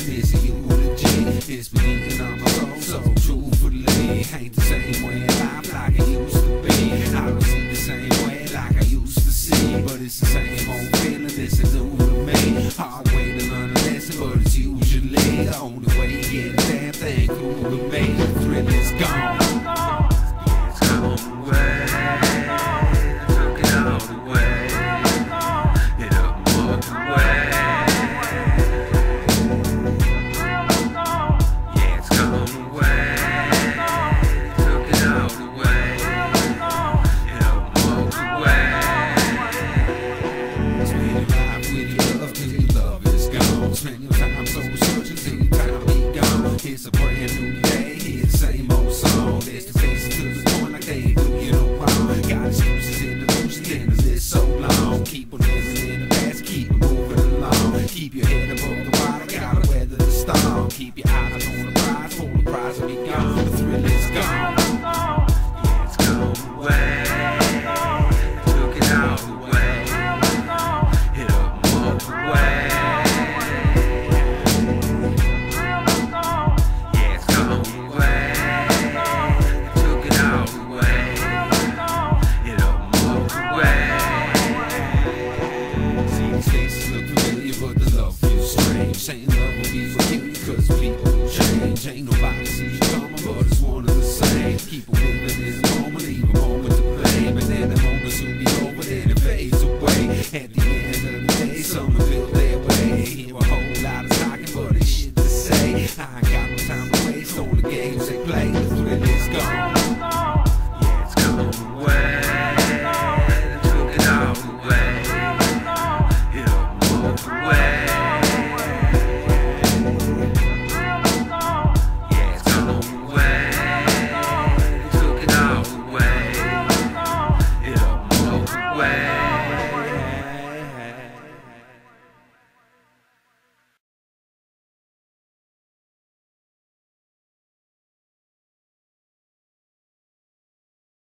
It's and get more legit. It's and I'm alone, so truthfully, ain't the same way life like I used to be. I don't see the same way like I used to see, but it's the same old feeling. It's a new a brand new day, it's the same old song. There's the faces to the point like they do you no wrong. Got excuses in the illusions in the list so long. Keep on living in the past, keep moving along. Keep your head above the water, gotta weather the storm. Keep your eyes on the prize, for the prize will be gone. Saying love will be with you because people change. Ain't nobody see you coming, but it's one of the same. Keep on living in the moment, leave a moment to blame. And then the moment soon be over, then it fades away. At the